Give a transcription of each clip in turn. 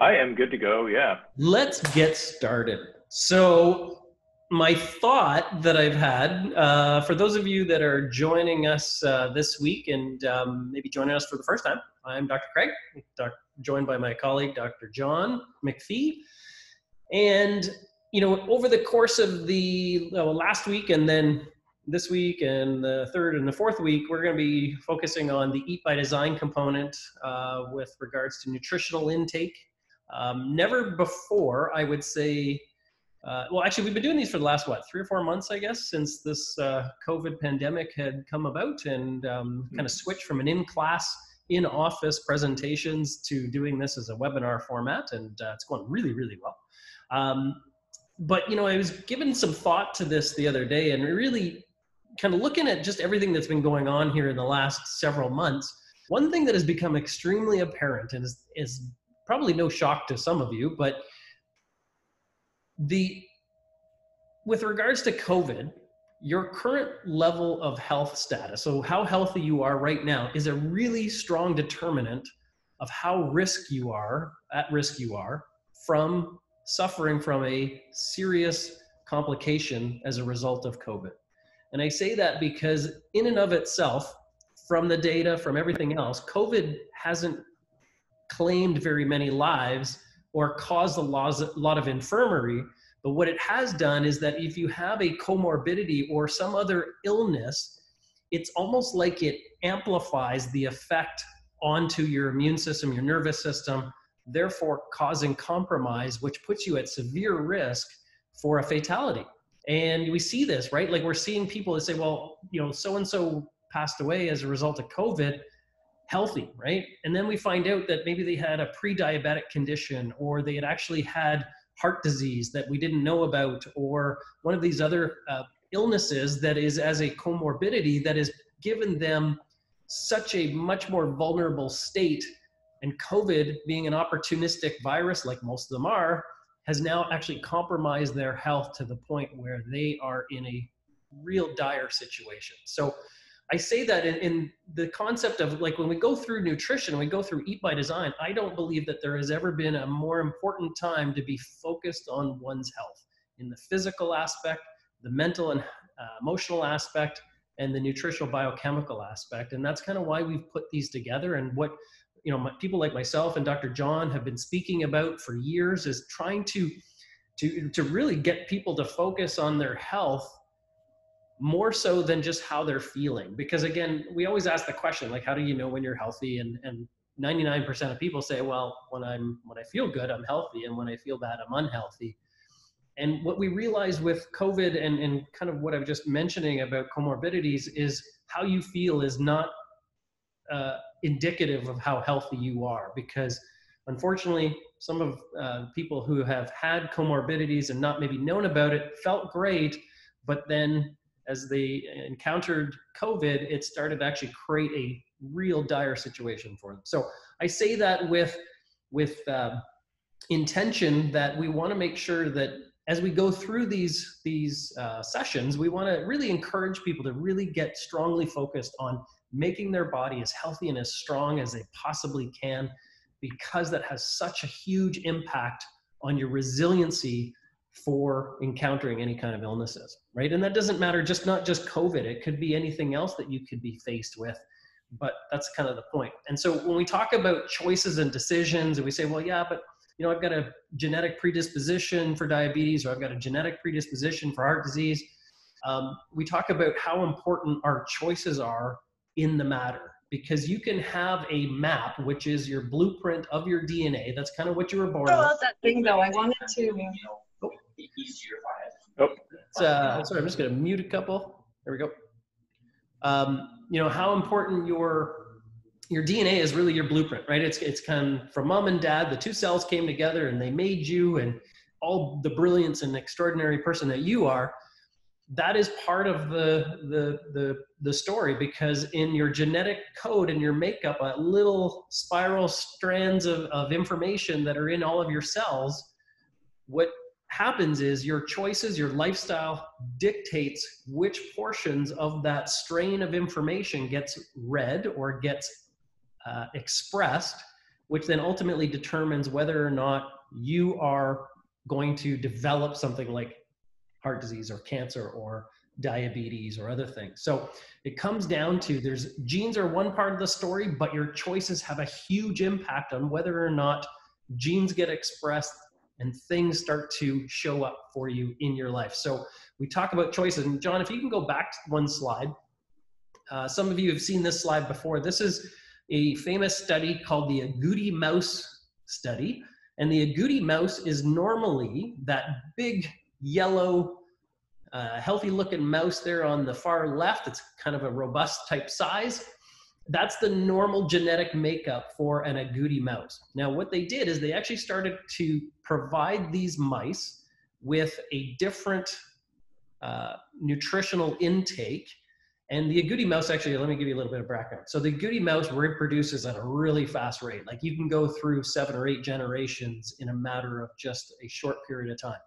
I am good to go. Yeah. Let's get started. So, my thought that I've had uh, for those of you that are joining us uh, this week and um, maybe joining us for the first time, I'm Dr. Craig, doc, joined by my colleague, Dr. John McPhee. And, you know, over the course of the well, last week and then this week and the third and the fourth week, we're going to be focusing on the Eat by Design component uh, with regards to nutritional intake. Um, never before, I would say, uh, well, actually, we've been doing these for the last, what, three or four months, I guess, since this uh, COVID pandemic had come about and um, kind of switched from an in class, in office presentations to doing this as a webinar format. And uh, it's going really, really well. Um, but, you know, I was given some thought to this the other day and really kind of looking at just everything that's been going on here in the last several months, one thing that has become extremely apparent and is, is probably no shock to some of you, but the with regards to COVID, your current level of health status, so how healthy you are right now, is a really strong determinant of how risk you are, at risk you are, from suffering from a serious complication as a result of COVID. And I say that because, in and of itself, from the data, from everything else, COVID hasn't claimed very many lives or caused a lot of infirmary. But what it has done is that if you have a comorbidity or some other illness, it's almost like it amplifies the effect onto your immune system, your nervous system, therefore causing compromise, which puts you at severe risk for a fatality. And we see this, right? Like we're seeing people that say, well, you know, so and so passed away as a result of COVID, healthy, right? And then we find out that maybe they had a pre diabetic condition or they had actually had heart disease that we didn't know about or one of these other uh, illnesses that is as a comorbidity that has given them such a much more vulnerable state. And COVID being an opportunistic virus, like most of them are, has now actually compromised their health to the point where they are in a real dire situation. So I say that in, in, the concept of like when we go through nutrition, we go through Eat by Design, I don't believe that there has ever been a more important time to be focused on one's health in the physical aspect, the mental and uh, emotional aspect, and the nutritional biochemical aspect. And that's kind of why we've put these together and what you know my, people like myself and dr john have been speaking about for years is trying to to to really get people to focus on their health more so than just how they're feeling. Because again we always ask the question like how do you know when you're healthy? And and 99% of people say well when i'm when i feel good i'm healthy and when i feel bad i'm unhealthy. And what we realize with covid and and kind of what i was just mentioning about comorbidities is how you feel is not uh, indicative of how healthy you are. Because unfortunately some of uh, people who have had comorbidities and not maybe known about it felt great but then as they encountered covid it started to actually create a real dire situation for them. So i say that with with uh, intention that we want to make sure that as we go through these these uh, sessions we want to really encourage people to really get strongly focused on making their body as healthy and as strong as they possibly can because that has such a huge impact on your resiliency for encountering any kind of illnesses right and that doesn't matter just not just covid it could be anything else that you could be faced with but that's kind of the point. and so when we talk about choices and decisions and we say well yeah but you know i've got a genetic predisposition for diabetes or i've got a genetic predisposition for heart disease um, we talk about how important our choices are in the matter because you can have a map, which is your blueprint of your DNA. That's kind of what you were born with. that thing though. I wanted to. Oh. oh. Uh, sorry, I'm just going to mute a couple. There we go. Um, you know how important your your DNA is really your blueprint, right? It's it's kind from mom and dad. The two cells came together and they made you, and all the brilliance and extraordinary person that you are that is part of the, the, the, the story because in your genetic code and your makeup, a little spiral strands of, of information that are in all of your cells, what happens is your choices, your lifestyle dictates which portions of that strain of information gets read or gets uh, expressed which then ultimately determines whether or not you are going to develop something like heart disease or cancer or diabetes or other things. So it comes down to there's genes are one part of the story, but your choices have a huge impact on whether or not genes get expressed and things start to show up for you in your life. So we talk about choices. And John, if you can go back to one slide, uh, some of you have seen this slide before. This is a famous study called the agouti mouse study. And the agouti mouse is normally that big yellow, uh, healthy looking mouse there on the far left. It's kind of a robust type size. That's the normal genetic makeup for an agouti mouse. Now, what they did is they actually started to provide these mice with a different uh, nutritional intake and the agouti mouse, actually, let me give you a little bit of background. So the agouti mouse reproduces at a really fast rate. Like you can go through seven or eight generations in a matter of just a short period of time.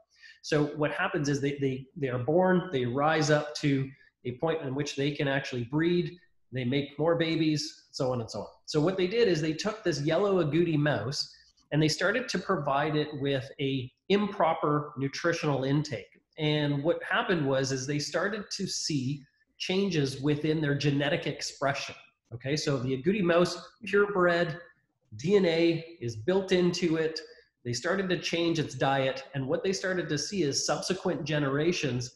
So what happens is they, they, they are born, they rise up to a point in which they can actually breed, they make more babies, so on and so on. So what they did is they took this yellow agouti mouse and they started to provide it with a improper nutritional intake. And what happened was is they started to see changes within their genetic expression. Okay, so the agouti mouse, purebred, DNA is built into it. They started to change its diet, and what they started to see is subsequent generations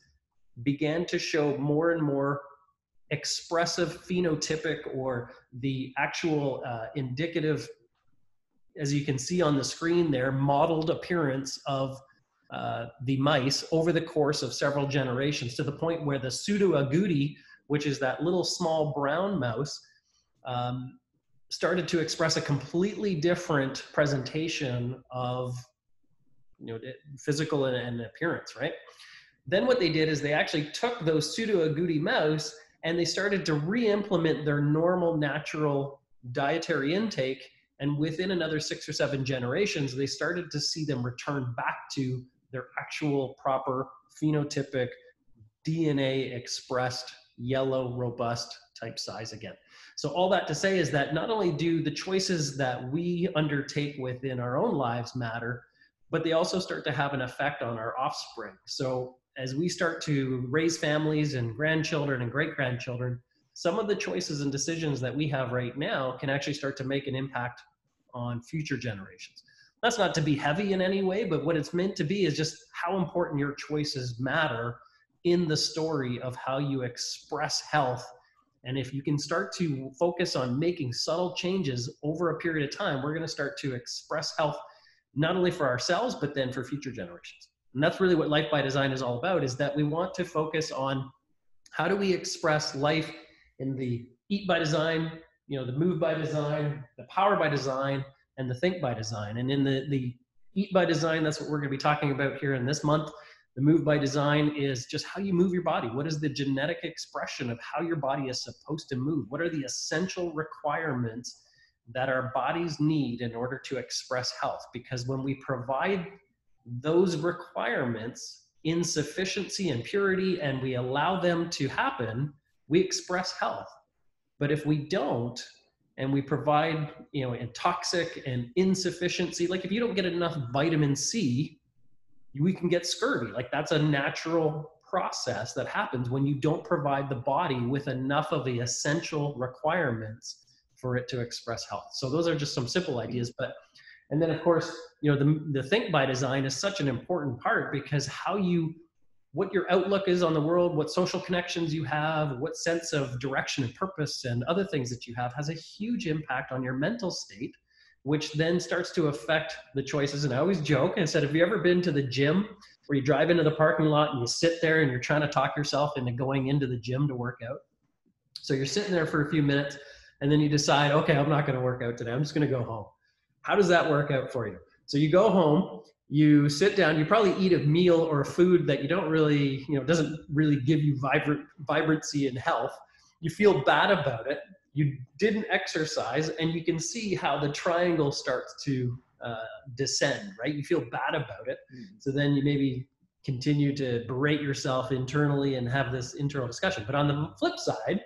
began to show more and more expressive phenotypic or the actual uh, indicative, as you can see on the screen there, modeled appearance of uh, the mice over the course of several generations to the point where the pseudo agouti, which is that little small brown mouse, um, started to express a completely different presentation of you know physical and, and appearance right? Then what they did is they actually took those pseudo agouti mouse and they started to re-implement their normal natural dietary intake and within another six or seven generations they started to see them return back to their actual proper phenotypic DNA expressed yellow, robust type size again. So all that to say is that not only do the choices that we undertake within our own lives matter, but they also start to have an effect on our offspring. So as we start to raise families and grandchildren and great grandchildren, some of the choices and decisions that we have right now can actually start to make an impact on future generations that's not to be heavy in any way, but what it's meant to be is just how important your choices matter in the story of how you express health. And if you can start to focus on making subtle changes over a period of time, we're going to start to express health not only for ourselves, but then for future generations. And that's really what Life by Design is all about is that we want to focus on how do we express life in the eat by design, you know, the move by design, the power by design, and the think by design. And in the, the eat by design, that's what we're going to be talking about here in this month. The move by design is just how you move your body. What is the genetic expression of how your body is supposed to move? What are the essential requirements that our bodies need in order to express health? Because when we provide those requirements in sufficiency and purity and we allow them to happen, we express health. But if we don't, and we provide you know and toxic and insufficiency like if you don't get enough vitamin c we can get scurvy like that's a natural process that happens when you don't provide the body with enough of the essential requirements for it to express health so those are just some simple ideas but and then of course you know the, the think by design is such an important part because how you what your outlook is on the world, what social connections you have, what sense of direction and purpose and other things that you have has a huge impact on your mental state, which then starts to affect the choices. And I always joke and said, have you ever been to the gym where you drive into the parking lot and you sit there and you're trying to talk yourself into going into the gym to work out? So you're sitting there for a few minutes and then you decide, okay, I'm not going to work out today. I'm just going to go home. How does that work out for you? So you go home you sit down you probably eat a meal or a food that you don't really you know doesn't really give you vibrant vibrancy and health. You feel bad about it. You didn't exercise and you can see how the triangle starts to uh, descend right? You feel bad about it. Mm. so then you maybe continue to berate yourself internally and have this internal discussion. But on the flip side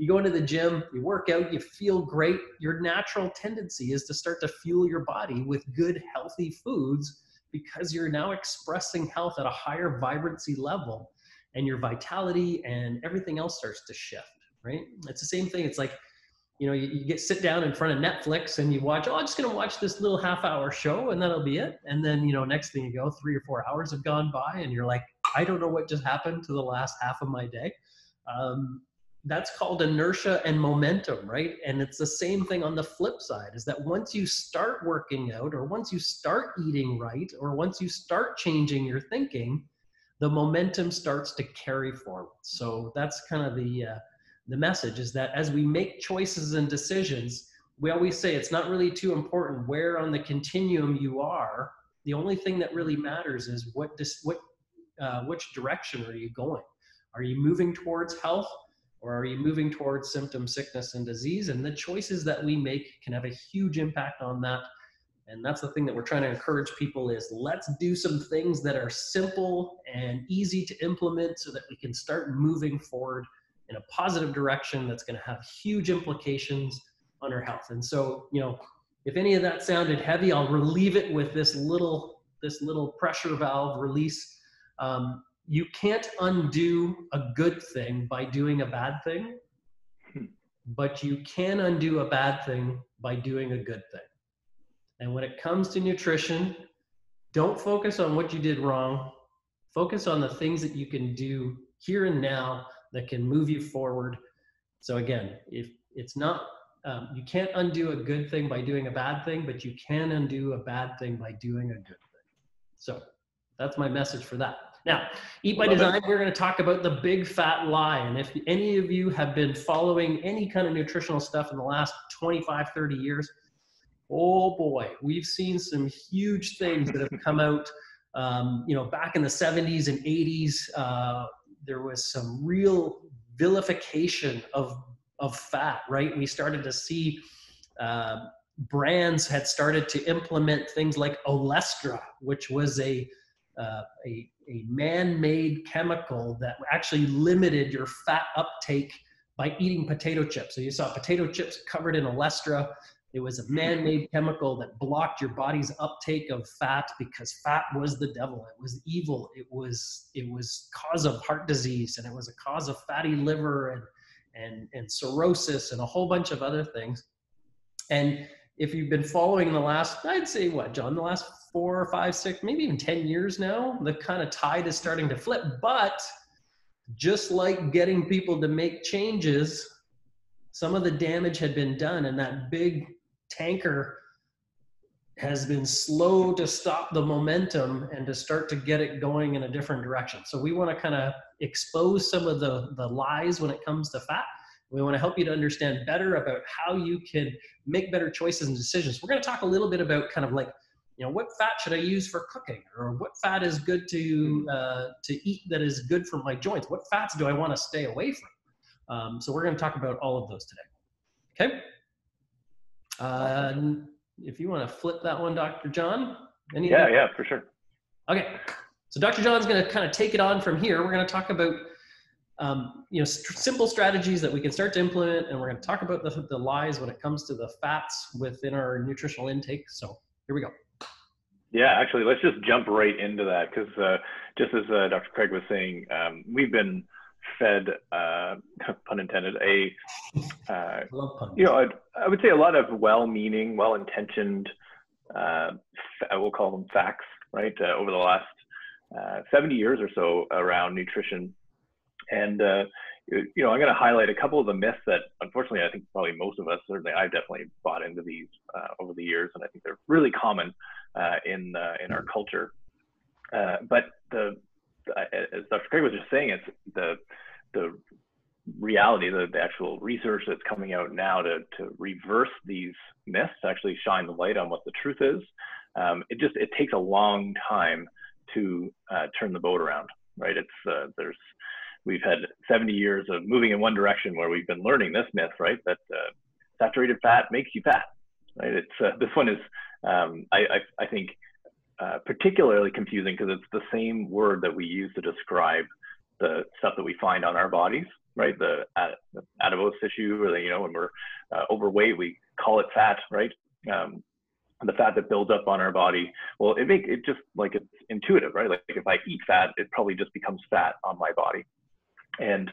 you go into the gym, you work out, you feel great. Your natural tendency is to start to fuel your body with good, healthy foods because you're now expressing health at a higher vibrancy level and your vitality and everything else starts to shift, right? It's the same thing. It's like, you know, you, you, get sit down in front of Netflix and you watch, oh, I'm just going to watch this little half hour show and that'll be it. And then, you know, next thing you go, three or four hours have gone by and you're like, I don't know what just happened to the last half of my day. Um, that's called inertia and momentum, right? And it's the same thing on the flip side is that once you start working out or once you start eating right or once you start changing your thinking, the momentum starts to carry forward. So that's kind of the uh, the message is that as we make choices and decisions, we always say it's not really too important where on the continuum you are. The only thing that really matters is what dis- what uh, which direction are you going? Are you moving towards health or are you moving towards symptom, sickness, and disease? And the choices that we make can have a huge impact on that. And that's the thing that we're trying to encourage people is let's do some things that are simple and easy to implement so that we can start moving forward in a positive direction that's going to have huge implications on our health. And so, you know, if any of that sounded heavy, I'll relieve it with this little this little pressure valve release. Um, you can't undo a good thing by doing a bad thing, hmm. but you can undo a bad thing by doing a good thing. And when it comes to nutrition, don't focus on what you did wrong. Focus on the things that you can do here and now that can move you forward. So again, if it's not, um, you can't undo a good thing by doing a bad thing, but you can undo a bad thing by doing a good thing. So that's my message for that. Now, Eat by Design, we're going to talk about the big fat lie. And if any of you have been following any kind of nutritional stuff in the last 25, 30 years, oh boy, we've seen some huge things that have come out. Um, you know, back in the 70s and 80s, uh, there was some real vilification of of fat. Right, we started to see. Uh, brands had started to implement things like Olestra, which was a uh, a, a man-made chemical that actually limited your fat uptake by eating potato chips. So you saw potato chips covered in Olestra. It was a man-made chemical that blocked your body's uptake of fat because fat was the devil. It was evil. It was it was cause of heart disease and it was a cause of fatty liver and and and cirrhosis and a whole bunch of other things. And if you've been following the last, I'd say what, John, the last four or five, six, maybe even 10 years now, the kind of tide is starting to flip. But just like getting people to make changes, some of the damage had been done, and that big tanker has been slow to stop the momentum and to start to get it going in a different direction. So we want to kind of expose some of the, the lies when it comes to fat. We want to help you to understand better about how you can make better choices and decisions. We're going to talk a little bit about kind of like you know what fat should i use for cooking? Or what fat is good to uh, to eat that is good for my joints? What fats do i want to stay away from? Um, so we're going to talk about all of those today. Okay? Uh, if you want to flip that one dr john anything? yeah yeah for sure. Okay. So dr john's going to kind of take it on from here. We're going to talk about um, you know st- simple strategies that we can start to implement and we're going to talk about the, the lies when it comes to the fats within our nutritional intake. So here we go yeah, actually, let's just jump right into that because uh, just as uh, Dr. Craig was saying, um, we've been fed, uh, pun intended, a uh, you know, I would say a lot of well-meaning, well-intentioned, uh, we'll call them facts, right, uh, over the last 70 years or so around nutrition, and you know, I'm going to highlight a couple of the myths that, unfortunately, I think probably most of us, certainly I've definitely bought into these uh, over the years, and I think they're really common in uh, in our culture. Uh, but the, as Dr. Craig was just saying, it's the the reality, the, the actual research that's coming out now to to reverse these myths, actually shine the light on what the truth is. Um, it just it takes a long time to uh, turn the boat around, right? It's uh, there's we've had 70 years of moving in one direction where we've been learning this myth, right? That uh, saturated fat makes you fat, It's uh, this one is, um, I, I, I, think, uh, particularly confusing because it's the same word that we use to describe the stuff that we find on our bodies, right? The, uh, the adipose tissue, or the, you know, when we're uh, overweight, we call it fat, right? Um, the fat that builds up on our body. Well, it make it just like it's intuitive, right? Like if I eat fat, it probably just becomes fat on my body. And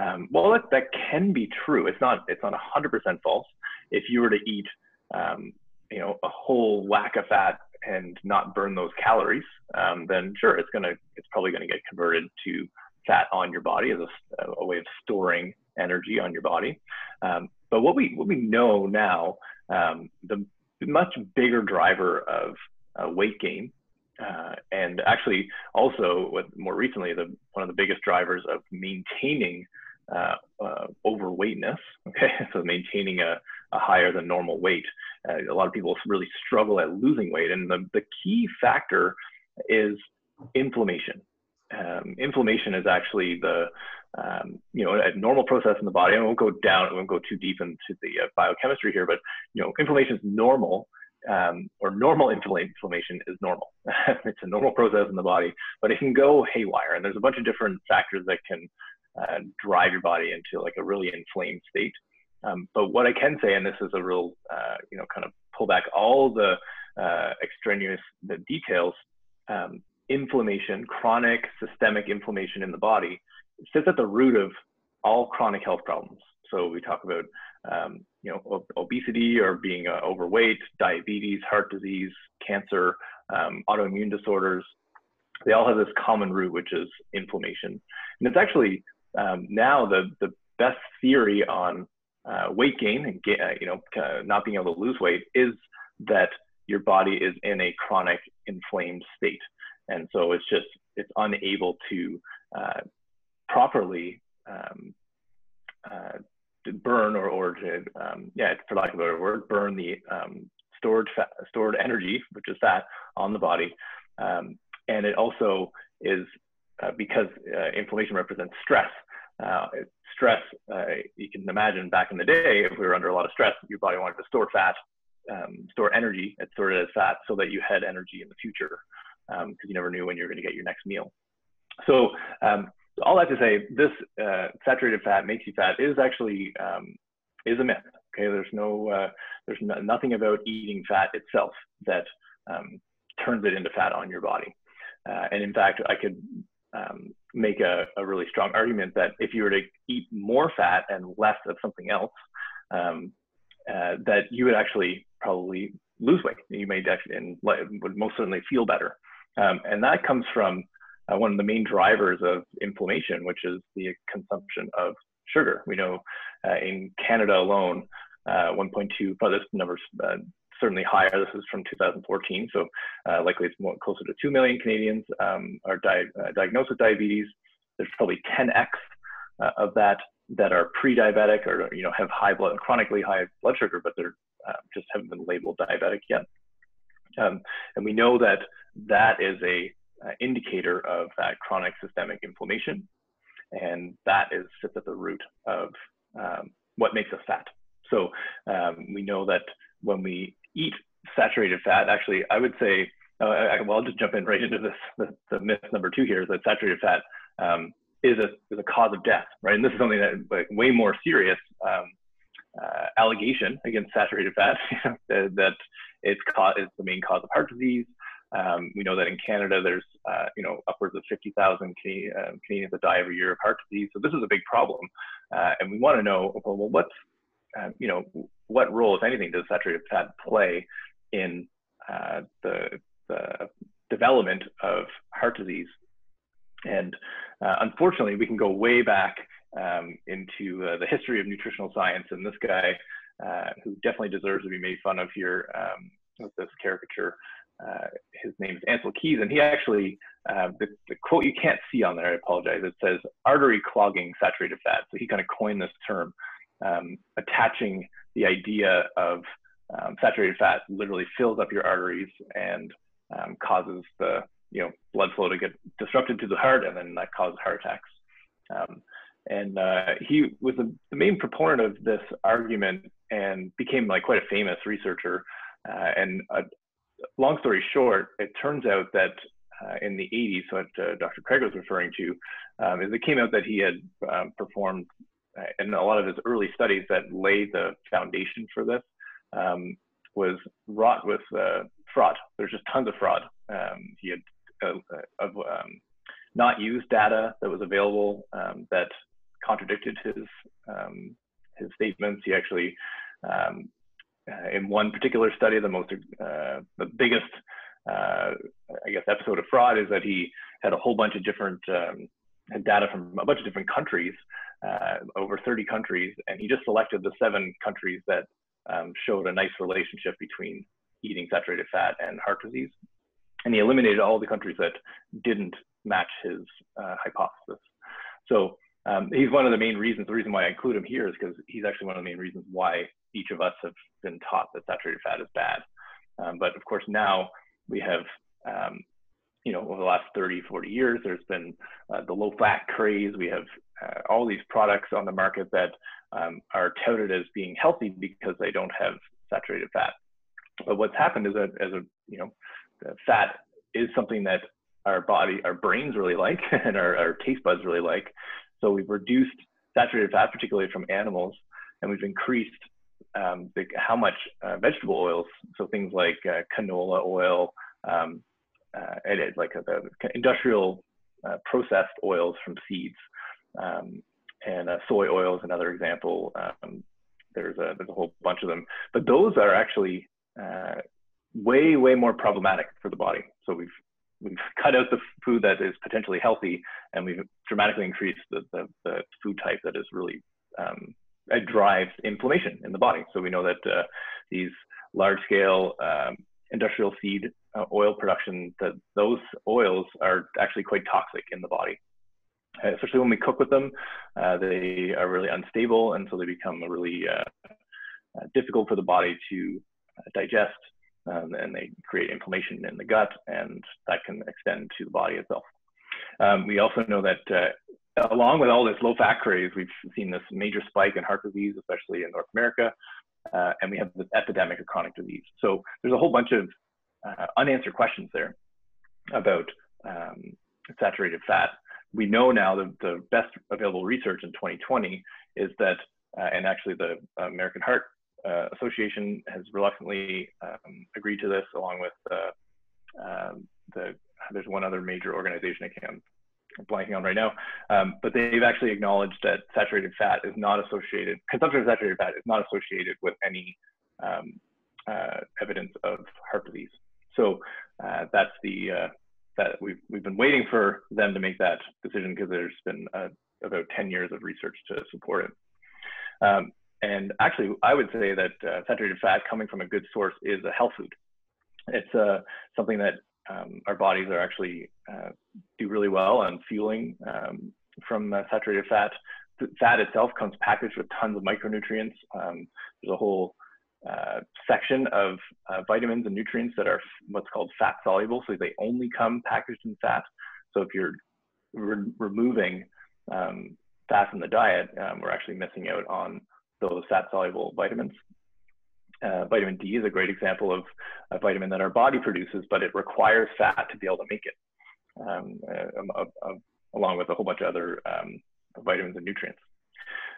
um, well, that, that can be true. It's not it's not 100% false. If you were to eat, um, you know, a whole lack of fat and not burn those calories, um, then sure, it's gonna it's probably gonna get converted to fat on your body as a, a way of storing energy on your body. Um, but what we what we know now, um, the much bigger driver of uh, weight gain, uh, and actually also with more recently the one of the biggest drivers of maintaining uh, uh overweightness. Okay, so maintaining a, a higher than normal weight. Uh, a lot of people really struggle at losing weight, and the, the key factor is inflammation. Um, inflammation is actually the um, you know, a normal process in the body. I won't go down, I won't go too deep into the uh, biochemistry here, but you know, inflammation is normal, um, or normal inflammation is normal. it's a normal process in the body, but it can go haywire, and there's a bunch of different factors that can uh, drive your body into like a really inflamed state. Um, but what I can say, and this is a real, uh, you know, kind of pull back all the uh, extraneous the details. Um, inflammation, chronic systemic inflammation in the body sits at the root of all chronic health problems. So we talk about um, you know obesity or being uh, overweight, diabetes, heart disease, cancer, um, autoimmune disorders. They all have this common root, which is inflammation. And it's actually um, now the the best theory on uh, weight gain and get, uh, you know not being able to lose weight is that your body is in a chronic inflamed state, and so it's just it's unable to uh, properly um, uh, to burn or, or to, um, yeah, for lack of a better word, burn the um, stored fat, stored energy, which is fat, on the body. Um, and it also is uh, because inflammation represents stress. Uh, stress, uh, you can imagine back in the day, if we were under a lot of stress, your body wanted to store fat, um, store energy, and store it as fat so that you had energy in the future because um, you never knew when you were going to get your next meal. So um, all that to say, this uh, saturated fat makes you fat is actually um, is a myth. Okay, there's no uh, there's no, nothing about eating fat itself that um, turns it into fat on your body. Uh, and in fact, I could um, make a, a, really strong argument that if you were to eat more fat and less of something else, um, uh, that you would actually probably lose weight. You may actually and would most certainly feel better. Um, and that comes from uh, one of the main drivers of inflammation, which is the consumption of sugar. We know uh, in Canada alone, uh, 1.2, but this number's uh, certainly higher. This is from 2014, so uh, likely it's more closer to 2 million Canadians um, are di uh, diagnosed with diabetes. There's probably 10x of that that are pre-diabetic or you know have high blood, chronically high blood sugar, but they're just haven't been labeled diabetic yet. Um, and we know that that is a uh, indicator of that chronic systemic inflammation. And that is sits at the root of um, what makes us fat. So um, we know that when we eat saturated fat, actually, I would say, uh, I, well, I'll just jump in right into this. The, the myth number two here is that saturated fat um, is a is a cause of death, right? And this is something that like way more serious um, uh, allegation against saturated fat that, it's, cause, it's the main cause of heart disease, um, we know that in Canada, there's uh, you know upwards of 50,000 Canadians, uh, Canadians that die every year of heart disease. So this is a big problem, uh, and we want to know well, well what's uh, you know what role, if anything, does saturated fat play in uh, the, the development of heart disease? And uh, unfortunately, we can go way back um, into the history of nutritional science, and this guy, who definitely deserves to be made fun of here um, with this caricature. Uh, his name is Ancel Keys, and he actually, uh, the, the, quote you can't see on there, I apologize, it says artery clogging saturated fat. So he kind of coined this term, um, attaching the idea of um, saturated fat literally fills up your arteries and um, causes the you know blood flow to get disrupted to the heart, and then that causes heart attacks. Um, and uh, he was the, the main proponent of this argument and became like quite a famous researcher uh, and a, long story short, it turns out that uh, in the 80s, what uh, Dr. Craig was referring to, um, is it came out that he had um, performed and a lot of his early studies that laid the foundation for this um, was wrought with uh, fraud. There's just tons of fraud. Um, he had uh, of um, not used data that was available um, that contradicted his um, his statements. He actually, um, uh, in one particular study, the most uh, the biggest uh, I guess episode of fraud is that he had a whole bunch of different data from a bunch of different countries, uh, over 30 countries, and he just selected the seven countries that um, showed a nice relationship between eating saturated fat and heart disease. And he eliminated all the countries that didn't match his uh, hypothesis. So um, he's one of the main reasons, the reason why I include him here is because he's actually one of the main reasons why each of us have been taught that saturated fat is bad. Um, but of course, now we have um, you know, over the last 30, 40 years, there's been uh, the low fat craze. We have uh, all these products on the market that um, are touted as being healthy because they don't have saturated fat. But what's happened is that as a, you know, fat is something that our body, our brains really like and our, our taste buds really like. So we've reduced saturated fat, particularly from animals, and we've increased um, the, how much uh, vegetable oils, so things like uh, canola oil, um, uh, like the industrial uh, processed oils from seeds. Um, and uh, soy oil is another example. Um, there's a there's a whole bunch of them, but those are actually uh, way way more problematic for the body. So we've we've cut out the food that is potentially healthy, and we've dramatically increased the the, the food type that is really um, it drives inflammation in the body. So we know that uh, these large scale um, industrial seed uh, oil production, that those oils are actually quite toxic in the body. Uh, especially when we cook with them, uh, they are really unstable, and so they become really uh, uh, difficult for the body to uh, digest, um, and they create inflammation in the gut, and that can extend to the body itself. Um, we also know that along with all this low fat craze, we've seen this major spike in heart disease, especially in North America, and we have this epidemic of chronic disease. So there's a whole bunch of unanswered questions there about um, saturated fat. We know now that the best available research in 2020 is that, uh, and actually the American Heart uh, Association has reluctantly um, agreed to this, along with uh, um, the there's one other major organization I can't I'm blanking on right now, um, but they've actually acknowledged that saturated fat is not associated, consumption of saturated fat is not associated with any um, uh, evidence of heart disease. So uh, that's the uh, that we've we've been waiting for them to make that decision because there's been uh, about 10 years of research to support it. Um, and actually, I would say that uh, saturated fat coming from a good source is a health food. It's uh, something that um, our bodies are actually uh, do really well on fueling um, from saturated fat. Fat itself comes packaged with tons of micronutrients. Um, there's a whole uh, section of uh, vitamins and nutrients that are what's called fat soluble. So they only come packaged in fat. So if you're re removing um, fat from the diet, um, we're actually missing out on those fat soluble vitamins. Uh, vitamin D is a great example of a vitamin that our body produces, but it requires fat to be able to make it, um, uh, uh, along with a whole bunch of other um, vitamins and nutrients.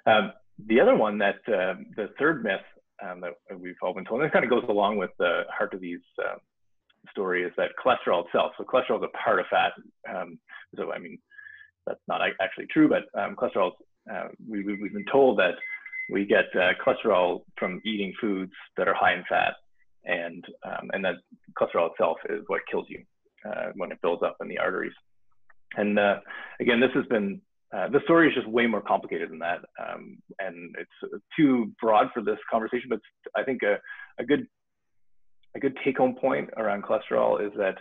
Um, the other one that the third myth um, that we've all been told, and this kind of goes along with the heart disease um, story, is that cholesterol itself. So cholesterol is a part of fat. Um, so I mean, that's not actually true, but cholesterol. Uh, we, have been told that we get uh, cholesterol from eating foods that are high in fat, and um, and that cholesterol itself is what kills you uh, when it builds up in the arteries. And uh, again, this has been uh, the story is just way more complicated than that, um, and it's too broad for this conversation. But I think a, a good a good take-home point around cholesterol is that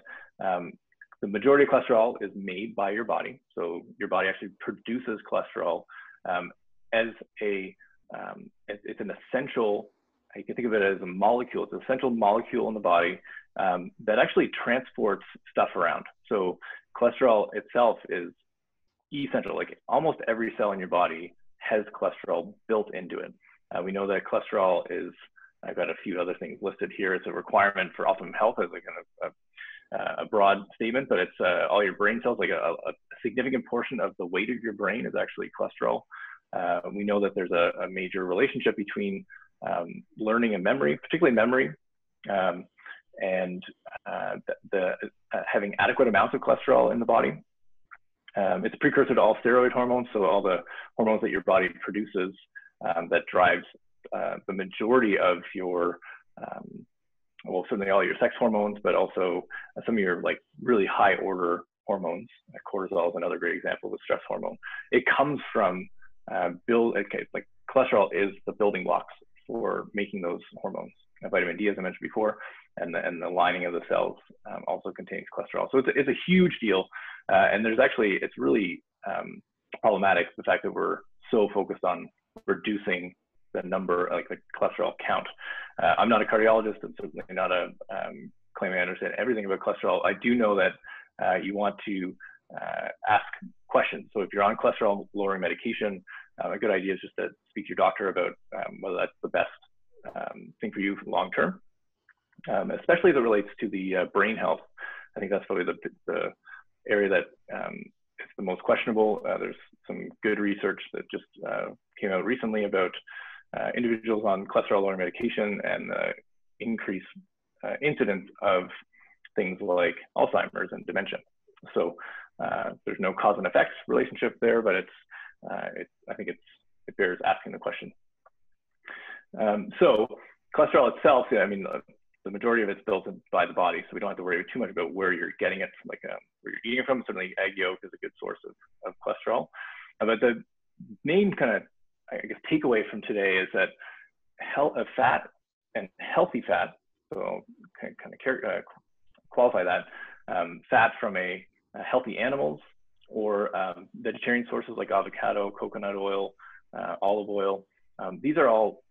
um, the majority of cholesterol is made by your body. So your body actually produces cholesterol um, as a um, it, it's an essential, you can think of it as a molecule, it's an essential molecule in the body um, that actually transports stuff around. So cholesterol itself is essential, like almost every cell in your body has cholesterol built into it. Uh, we know that cholesterol is, I've got a few other things listed here. It's a requirement for optimum health as like a, a, a broad statement, but it's uh, all your brain cells, like a, a, significant portion of the weight of your brain is actually cholesterol. Uh, we know that there's a, major relationship between um, learning and memory, particularly memory, um, and uh, the, the uh, having adequate amounts of cholesterol in the body. Um, it's a precursor to all steroid hormones, so all the hormones that your body produces um, that drives uh, the majority of your um, well, certainly all your sex hormones, but also some of your like really high order hormones. cortisol is another great example of a stress hormone. It comes from uh, build. Okay, like cholesterol is the building blocks for making those hormones. Vitamin D, as I mentioned before, and the, and the lining of the cells um, also contains cholesterol. So it's a, it's a huge deal. Uh, and there's actually, it's really um, problematic the fact that we're so focused on reducing the number, like the cholesterol count. Uh, I'm not a cardiologist. I'm certainly not a um, claiming I understand everything about cholesterol. I do know that uh, you want to uh, ask questions. So if you're on cholesterol lowering medication, uh, a good idea is just to speak to your doctor about um, whether that's the best um, thing for you long term, um, especially as it relates to the uh, brain health. I think that's probably the, the area that um, is the most questionable. Uh, there's some good research that just uh, came out recently about uh, individuals on cholesterol lowering medication and the increased uh, incidence of things like Alzheimer's and dementia. So uh, there's no cause and effect relationship there, but it's, it, I think it's, it bears asking the question. Um, so cholesterol itself, yeah, I mean, the, majority of it's built by the body, so we don't have to worry too much about where you're getting it from, like um, where you're eating it from. Certainly, egg yolk is a good source of, of cholesterol. Uh, but the main kind of, I guess, takeaway from today is that health, uh, fat and healthy fat, so kind of uh, qualify that, um, fat from a, a, healthy animals or um, vegetarian sources like avocado, coconut oil, uh, olive oil. Um, these are all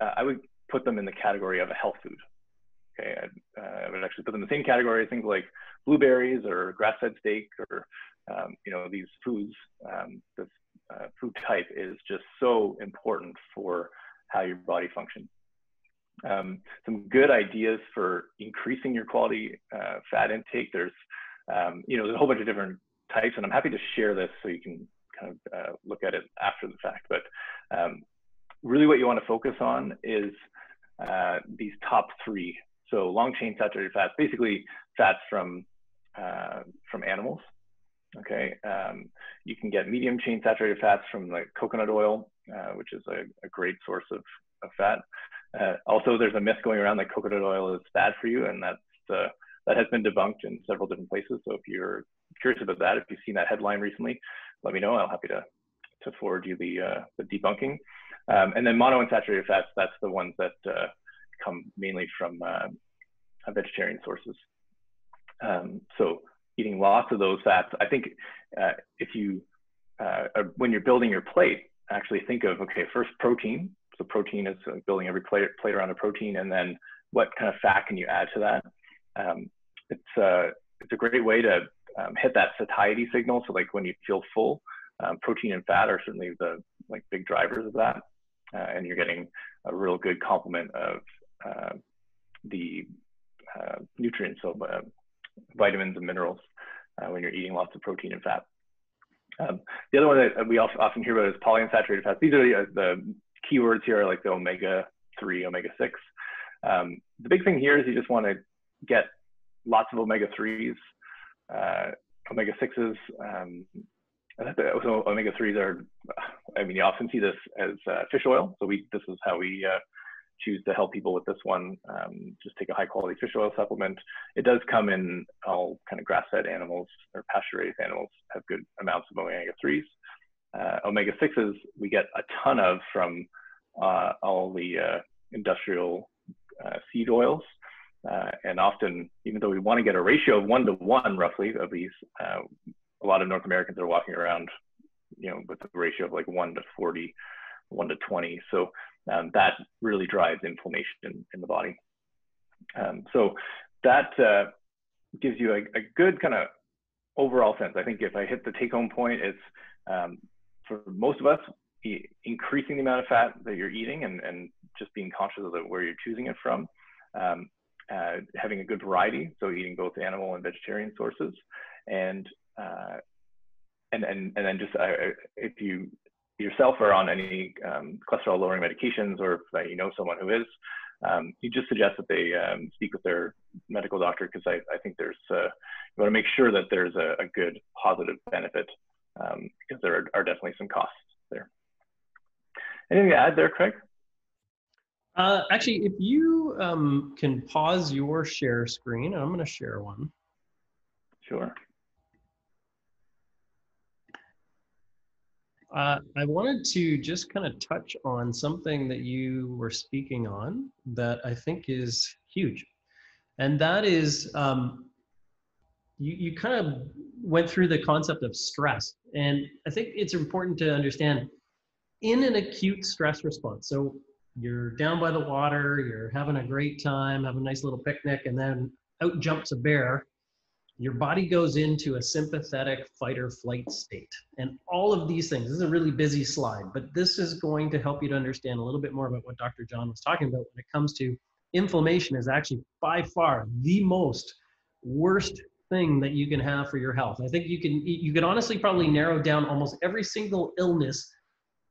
uh, I would put them in the category of a health food. Okay, I, uh, I would actually put them in the same category things like blueberries or grass-fed steak or um, you know these foods. Um, this uh, food type is just so important for how your body functions. Um, some good ideas for increasing your quality uh, fat intake. There's um, you know there's a whole bunch of different types, and I'm happy to share this so you can kind of uh, look at it after the fact. But um, really what you want to focus on is uh, these top three. So long chain saturated fats, basically fats from, uh, from animals. Okay, um, you can get medium chain saturated fats from like coconut oil, uh, which is a, a, great source of, of fat. Uh, also, there's a myth going around that coconut oil is bad for you, and that's uh, that has been debunked in several different places. So if you're curious about that, if you've seen that headline recently, let me know. I'll happy to to forward you the uh, the debunking. Um, and then monounsaturated fats, that's the ones that uh, come mainly from uh, vegetarian sources. Um, so eating lots of those fats, I think uh, if you, uh, when you're building your plate, actually think of, okay, first protein. So protein is uh, building every plate, plate around a protein, and then what kind of fat can you add to that? Um, it's, uh, it's a great way to um, hit that satiety signal. So like when you feel full, um, protein and fat are certainly the like big drivers of that uh, and you're getting a real good complement of the uh, nutrients, so uh, vitamins and minerals, uh, when you're eating lots of protein and fat. Um, the other one that we often hear about is polyunsaturated fats. These are the, uh, the keywords here, like the omega-3, omega-6. Um, the big thing here is you just want to get lots of omega-3s, omega-6s, um, so omega threes are, I mean, you often see this as uh, fish oil. So we, this is how we uh, choose to help people with this one. Um, just take a high quality fish oil supplement. It does come in all kind of grass fed animals or pasture raised animals have good amounts of omega threes. Uh, omega sixes we get a ton of from uh, all the uh, industrial uh, seed oils. and often, even though we want to get a ratio of one to one roughly of these, a lot of North Americans are walking around, you know, with a ratio of like one to 40, one to 20. So um, that really drives inflammation in the body. Um, so that uh, gives you a, a good kind of overall sense. I think if I hit the take home point, it's um, for most of us, increasing the amount of fat that you're eating and, and just being conscious of the, where you're choosing it from. Um, uh, having a good variety, so eating both animal and vegetarian sources, and uh, and and and then just uh, if you yourself are on any um, cholesterol lowering medications or if you know someone who is, um, you just suggest that they um, speak with their medical doctor because I, I think there's uh, you want to make sure that there's a, a good positive benefit um, because there are, are, definitely some costs there. Anything to add there, Craig? Uh, actually, if you um, can pause your share screen, I'm going to share one. Sure. Uh, I wanted to just kind of touch on something that you were speaking on that I think is huge. And that is, um, you, you kind of went through the concept of stress. And I think it's important to understand in an acute stress response. So you're down by the water, you're having a great time, have a nice little picnic, and then out jumps a bear your body goes into a sympathetic fight or flight state. And all of these things, this is a really busy slide, but this is going to help you to understand a little bit more about what Dr. John was talking about when it comes to inflammation is actually by far the most worst thing that you can have for your health. I think you can you can honestly probably narrow down almost every single illness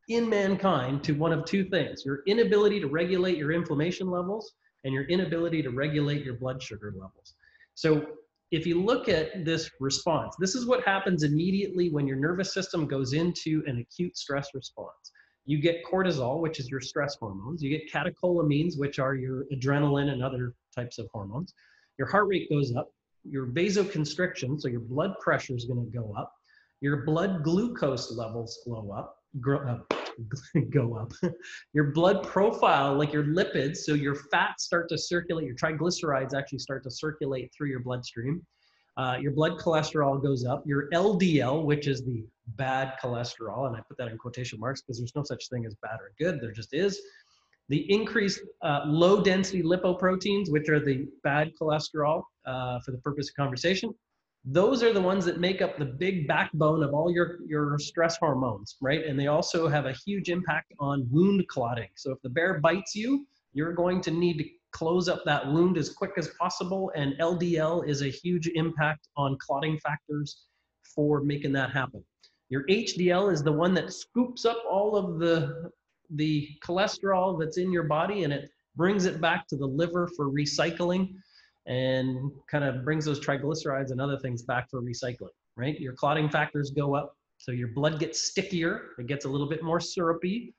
in mankind to one of two things. Your inability to regulate your inflammation levels and your inability to regulate your blood sugar levels. So if you look at this response, this is what happens immediately when your nervous system goes into an acute stress response. You get cortisol, which is your stress hormones. You get catecholamines, which are your adrenaline and other types of hormones. Your heart rate goes up. Your vasoconstriction, so your blood pressure is going to go up. Your blood glucose levels go up. Grow, uh, go up. your blood profile, like your lipids, so your fats start to circulate, your triglycerides actually start to circulate through your bloodstream. Uh, your blood cholesterol goes up. Your LDL, which is the bad cholesterol, and I put that in quotation marks because there's no such thing as bad or good, there just is. The increased uh, low density lipoproteins, which are the bad cholesterol uh, for the purpose of conversation, those are the ones that make up the big backbone of all your, your stress hormones, right? And they also have a huge impact on wound clotting. So if the bear bites you, you're going to need to close up that wound as quick as possible. And LDL is a huge impact on clotting factors for making that happen. Your HDL is the one that scoops up all of the, the cholesterol that's in your body and it brings it back to the liver for recycling and kind of brings those triglycerides and other things back for recycling, right? Your clotting factors go up, so your blood gets stickier, it gets a little bit more syrupy.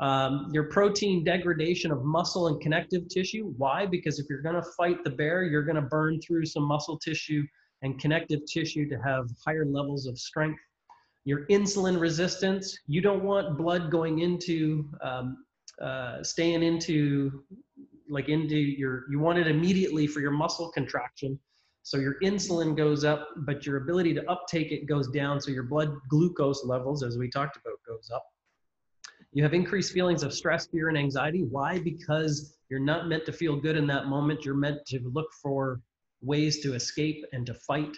Um, your protein degradation of muscle and connective tissue. Why? Because if you're going to fight the bear, you're going to burn through some muscle tissue and connective tissue to have higher levels of strength. Your insulin resistance, you don't want blood going into, um, uh, staying into like into your you want it immediately for your muscle contraction. So your insulin goes up but your ability to uptake it goes down. So your blood glucose levels as we talked about goes up. You have increased feelings of stress fear and anxiety. Why? Because you're not meant to feel good in that moment. You're meant to look for ways to escape and to fight.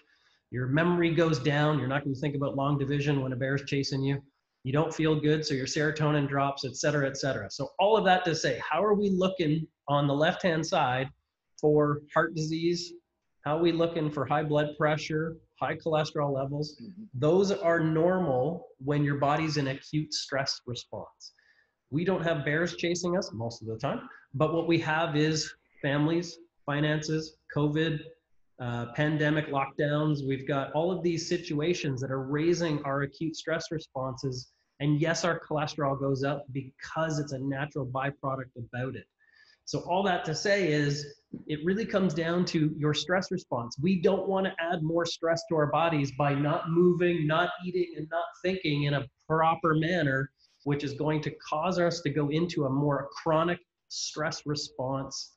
Your memory goes down. You're not going to think about long division when a bear's chasing you. You don't feel good, so your serotonin drops, et cetera, et cetera. So all of that to say, how are we looking on the left-hand side for heart disease? How are we looking for high blood pressure, high cholesterol levels? Mm-hmm. Those are normal when your body's in acute stress response. We don't have bears chasing us most of the time, but what we have is families, finances, COVID, uh, pandemic lockdowns. We've got all of these situations that are raising our acute stress responses and yes, our cholesterol goes up because it's a natural byproduct about it. So, all that to say is, it really comes down to your stress response. We don't want to add more stress to our bodies by not moving, not eating, and not thinking in a proper manner, which is going to cause us to go into a more chronic stress response,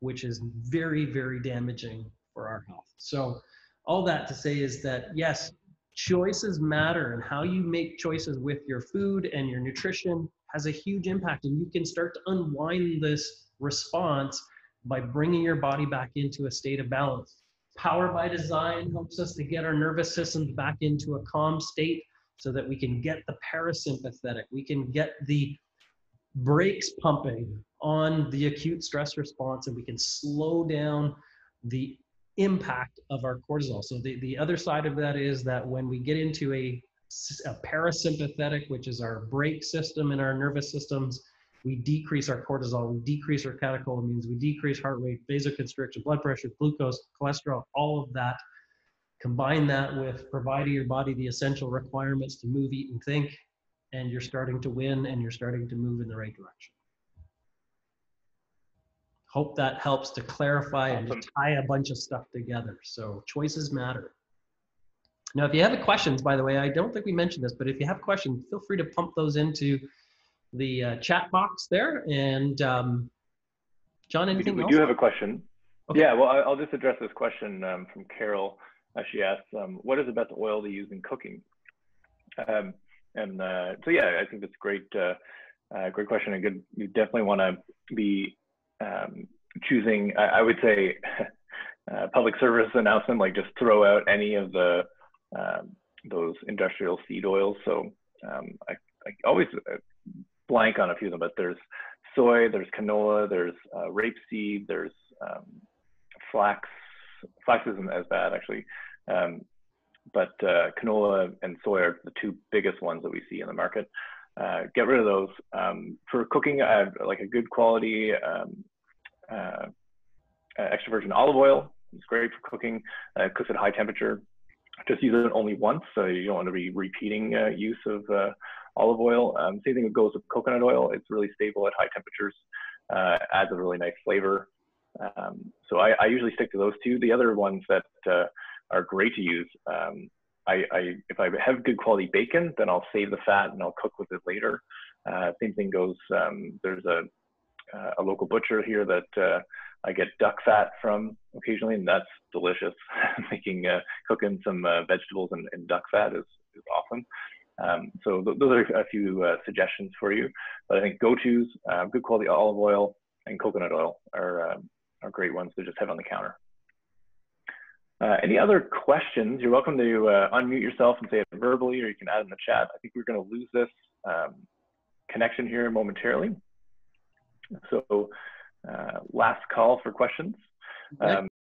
which is very, very damaging for our health. So, all that to say is that yes, choices matter and how you make choices with your food and your nutrition has a huge impact and you can start to unwind this response by bringing your body back into a state of balance power by design helps us to get our nervous systems back into a calm state so that we can get the parasympathetic we can get the brakes pumping on the acute stress response and we can slow down the impact of our cortisol. So the, the other side of that is that when we get into a a parasympathetic, which is our brake system in our nervous systems. We decrease our cortisol, we decrease our catecholamines, we decrease heart rate, vasoconstriction, blood pressure, glucose, cholesterol, all of that. Combine that with providing your body the essential requirements to move, eat, and think, and you're starting to win and you're starting to move in the right direction. Hope that helps to clarify awesome. and to tie a bunch of stuff together. So choices matter. Now, if you have questions, by the way, I don't think we mentioned this, but if you have questions, feel free to pump those into the uh, chat box there. And um, John, anything we, we do have a question. Okay. Yeah, well, I'll just address this question um, from Carol. Uh, she asks, um, what is the best oil to use in cooking? Um, and uh, so, yeah, I think that's great, uh, uh, great question. And good, you definitely want to be um, choosing, I, I, would say, uh, public service announcement, like just throw out any of the um, those industrial seed oils. So um, I, I, always uh, blank on a few of them, but there's soy, there's canola, there's uh, rapeseed, there's um, flax. Flax isn't as bad actually, um, but uh, canola and soy are the two biggest ones that we see in the market. Uh, get rid of those. Um, for cooking, I have like a good quality uh, extra virgin olive oil. It's great for cooking. Uh, cooks at high temperature. Just use it only once, so you don't want to be repeating uh, use of uh, olive oil. Um, same thing goes with coconut oil. It's really stable at high temperatures. Uh, adds a really nice flavor. Um, so I, I, usually stick to those two. The other ones that are great to use um, I, I, if I have good quality bacon, then I'll save the fat and I'll cook with it later. Uh, same thing goes. Um, there's a uh, a local butcher here that uh, I get duck fat from occasionally, and that's delicious. Making uh, cooking some uh, vegetables and, and, duck fat is is awesome. Um, so th those are a few uh, suggestions for you. But I think go-tos, good quality olive oil and coconut oil are are great ones to just have on the counter. Uh, any other questions? You're welcome to uh, unmute yourself and say it verbally, or you can add in the chat. I think we're going to lose this um, connection here momentarily. So, uh, last call for questions. Um,